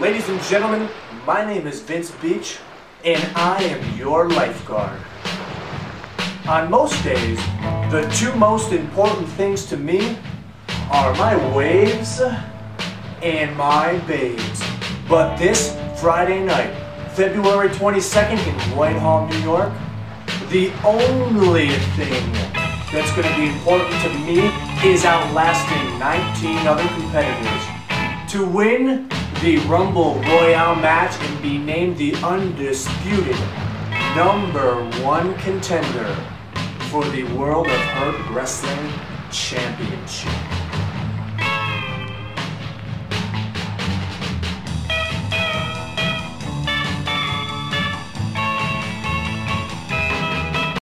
Ladies and gentlemen, my name is Vince Beach, and I am your lifeguard. On most days, the two most important things to me are my waves and my babes. But this Friday night, February 22nd in Whitehall, New York, the only thing that's going to be important to me is outlasting 19 other competitors to win the Rumble Royale match and be named the undisputed number one contender for the World of Hurt Wrestling Championship.